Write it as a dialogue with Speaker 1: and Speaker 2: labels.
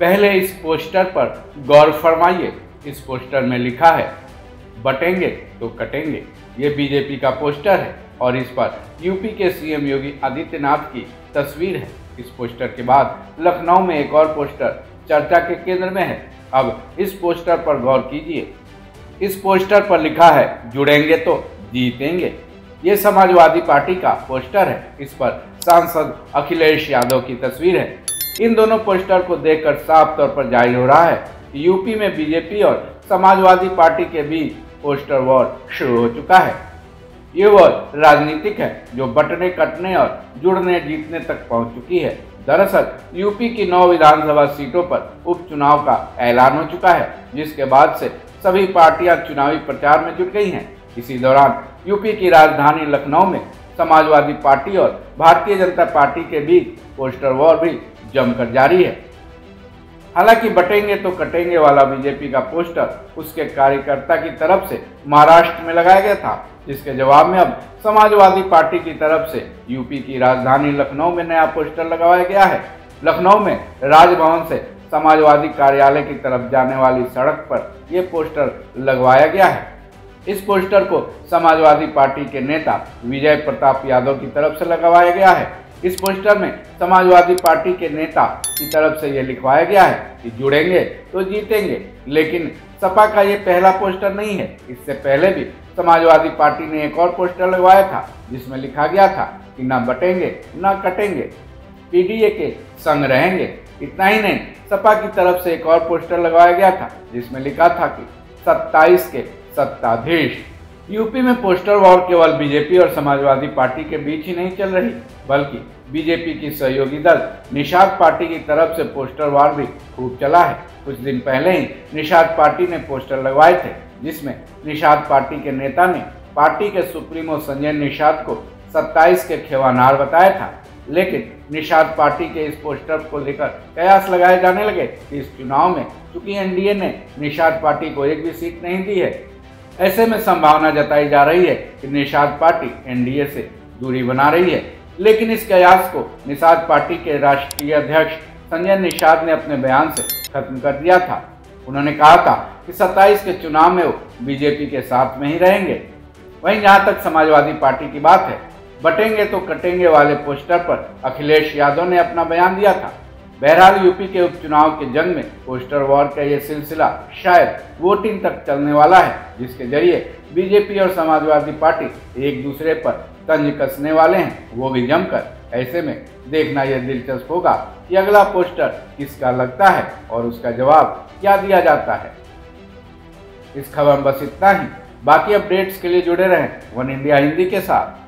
Speaker 1: पहले इस पोस्टर पर गौर फरमाइए। इस पोस्टर में लिखा है, बटेंगे तो कटेंगे। ये बीजेपी का पोस्टर है और इस पर यूपी के सीएम योगी आदित्यनाथ की तस्वीर है। इस पोस्टर के बाद लखनऊ में एक और पोस्टर चर्चा के केंद्र में है। अब इस पोस्टर पर गौर कीजिए। इस पोस्टर पर लिखा है, जुड़ेंगे तो जीतेंगे। ये समाजवादी पार्टी का पोस्टर है। इस पर सांसद अखिलेश यादव की तस्वीर है। इन दोनों पोस्टर को देखकर साफ़ तौर पर ज़ाहिर हो रहा है यूपी में बीजेपी और समाजवादी पार्टी के बीच पोस्टर वॉर शुरू हो चुका है। ये वॉर राजनीतिक है, जो बटने, कटने और जुड़ने, जीतने तक पहुँच चुकी है। दरअसल, यूपी की नौ विधानसभा सीटों पर उपचुनाव का ऐलान हो चुका है, जिसके बाद से सभी पार्टियाँ चुनावी प्रचार में जुट गई हैं। इसी दौरान, यूपी की राजधानी लखनऊ में समाजवादी पार्टी और भारतीय जनता पार्टी के बीच पोस्टर वॉर भी जमकर जारी है। हालाँकि बटेंगे तो कटेंगे वाला बीजेपी का पोस्टर उसके कार्यकर्ता की तरफ़ से महाराष्ट्र में लगाया गया था, जिसके जवाब में अब समाजवादी पार्टी की तरफ़ से यूपी की राजधानी लखनऊ में नया पोस्टर लगाया गया है। लखनऊ में राजभवन से समाजवादी कार्यालय की तरफ़ जाने वाली सड़क पर यह पोस्टर लगवाया गया है। इस पोस्टर को समाजवादी पार्टी के नेता विजय प्रताप यादव की तरफ़ से लगवाया गया है। इस पोस्टर में समाजवादी पार्टी के नेता की तरफ़ से यह लिखवाया गया है कि जुड़ेंगे तो जीतेंगे, लेकिन सपा का ये पहला पोस्टर नहीं है। इससे पहले भी समाजवादी पार्टी ने एक और पोस्टर लगवाया था, जिसमें लिखा गया था कि ना बटेंगे, ना कटेंगे, पीडीए के संग रहेंगे। इतना ही नहीं, सपा की तरफ़ से एक और पोस्टर लगवाया गया था, जिसमें लिखा था कि 27 के सत्ताधीश। यूपी में पोस्टर वॉर केवल बीजेपी और समाजवादी पार्टी के बीच ही नहीं चल रही, बल्कि बीजेपी की सहयोगी दल निषाद पार्टी की तरफ़ से पोस्टर वॉर भी खूब चला है। कुछ दिन पहले ही निषाद पार्टी ने पोस्टर लगवाए थे, जिसमें निषाद पार्टी के नेता ने पार्टी के सुप्रीमो संजय निषाद को 27 के खेवानार बताया था। लेकिन निषाद पार्टी के इस पोस्टर को लेकर कयास लगाए जाने लगे कि इस चुनाव में चूँकि एनडीए ने निषाद पार्टी को एक भी सीट नहीं दी है ऐसे में संभावना जताई जा रही है कि निषाद पार्टी एनडीए से दूरी बना रही है। लेकिन इस कयास को निषाद पार्टी के राष्ट्रीय अध्यक्ष संजय निषाद ने अपने बयान से खत्म कर दिया था। उन्होंने कहा था कि 27 के चुनाव में वो बीजेपी के साथ में ही रहेंगे। वहीं जहाँ तक समाजवादी पार्टी की बात है, बटेंगे तो कटेंगे वाले पोस्टर पर अखिलेश यादव ने अपना बयान दिया था। बहरहाल यूपी के उपचुनाव के जंग में पोस्टर वॉर का यह सिलसिला शायद वोटिंग तक चलने वाला है, जिसके ज़रिए बीजेपी और समाजवादी पार्टी एक दूसरे पर तंज कसने वाले हैं। वो भी जमकर, ऐसे में देखना यह दिलचस्प होगा कि अगला पोस्टर किसका लगता है और उसका जवाब क्या दिया जाता है। इस खबर में बस इतना ही। बाकी अपडेट्स के लिए जुड़े रहें वन इंडिया हिंदी के साथ।